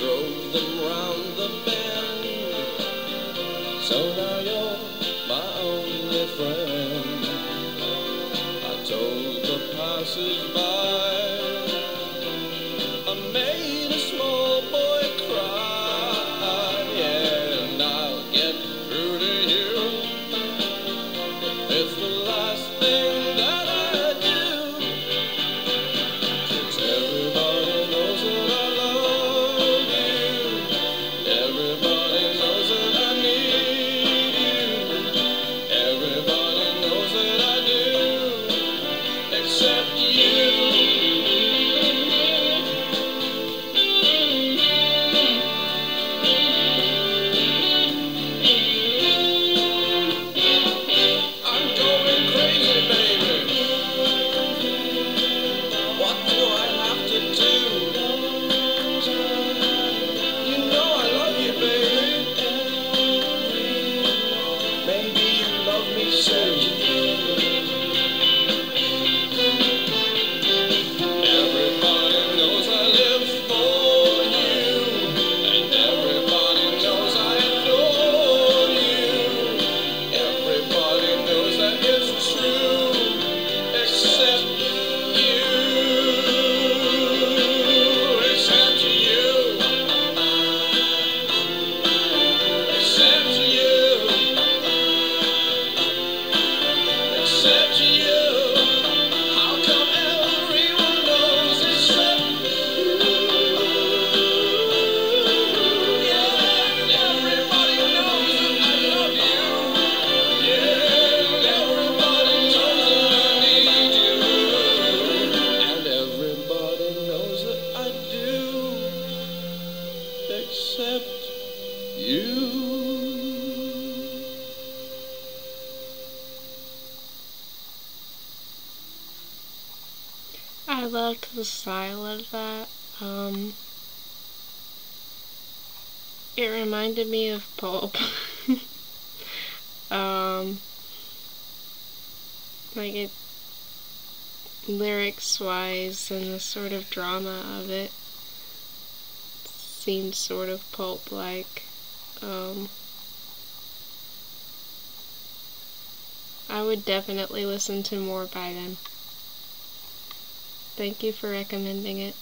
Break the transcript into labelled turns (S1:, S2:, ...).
S1: drove them round the bend. So now you're my only friend. I told the passersby. parallel to the
S2: side of that, um, it reminded me of Pulp. um, like it, lyrics-wise and the sort of drama of it seemed sort of Pulp-like. Um, I would definitely listen to more by them. Thank you for recommending it.